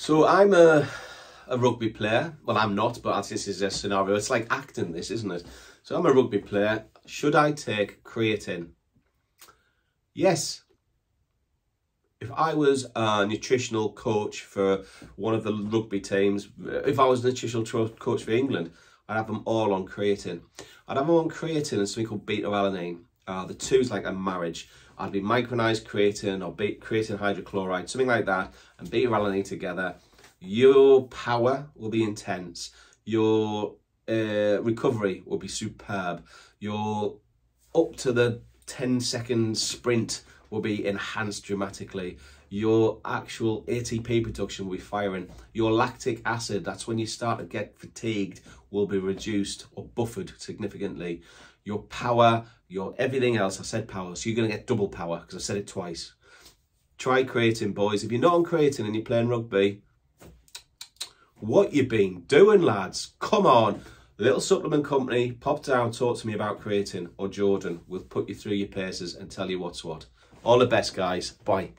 So I'm a, a rugby player. Well, I'm not, but this is a scenario. It's like acting this, isn't it? So I'm a rugby player. Should I take creatine? Yes. If I was a nutritional coach for one of the rugby teams, if I was a nutritional coach for England, I'd have them all on creatine. I'd have them on creatine and something called beta-alanine. Uh, the is like a marriage. I'd be micronized creatine or be creatine hydrochloride, something like that, and beta-alanine together. Your power will be intense. Your uh, recovery will be superb. Your up to the 10 second sprint will be enhanced dramatically. Your actual ATP production will be firing. Your lactic acid, that's when you start to get fatigued, will be reduced or buffered significantly. Your power, your everything else, I said power, so you're going to get double power because I said it twice. Try creatine, boys. If you're not on creatine and you're playing rugby, what you been doing, lads? Come on. Little supplement company, pop down, talk to me about creatine, or Jordan. We'll put you through your paces and tell you what's what. All the best, guys. Bye.